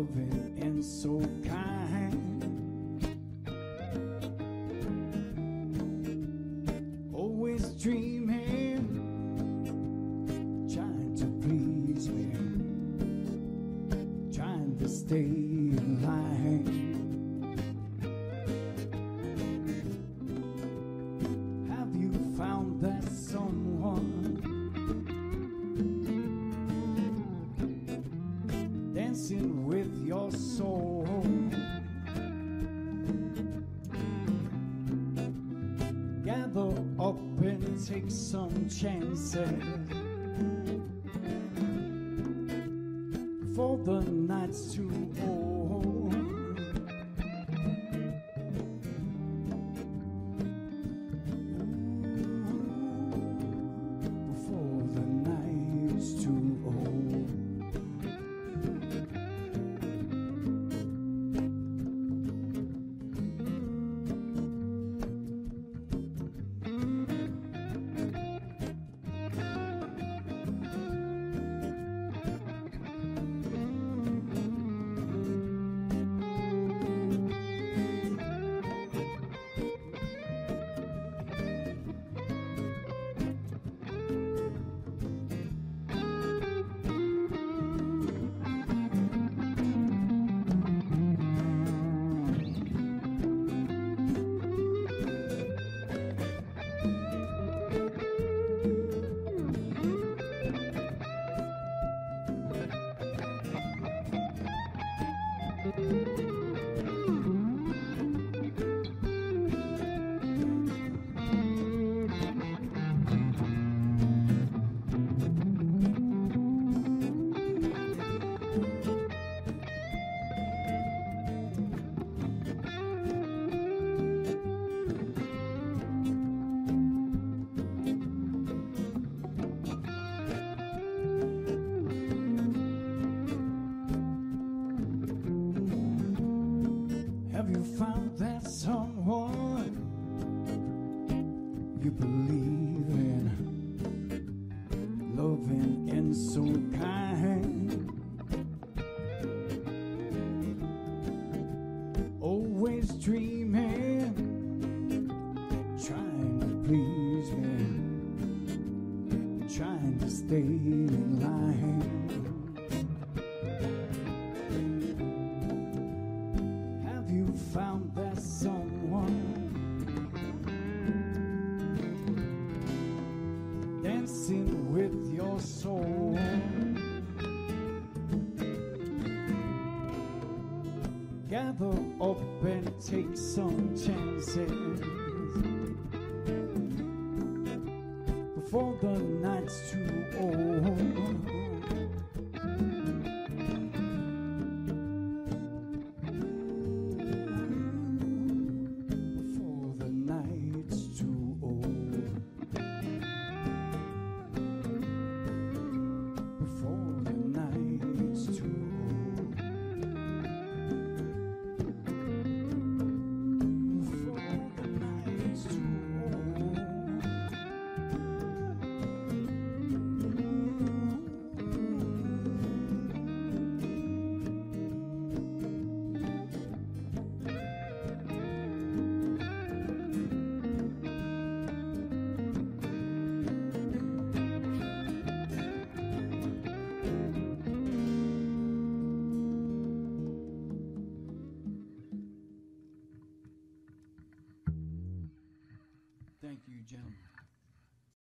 loving and so kind. Always dreaming, trying to please me, trying to stay in with your soul. Gather up and take some chances. For the night's too old. You found that someone you believe in? Loving and so kind. Always dreaming, trying to please me, trying to stay in line. Your soul? Gather up and take some chances before the night's too old. gentlemen. Jim.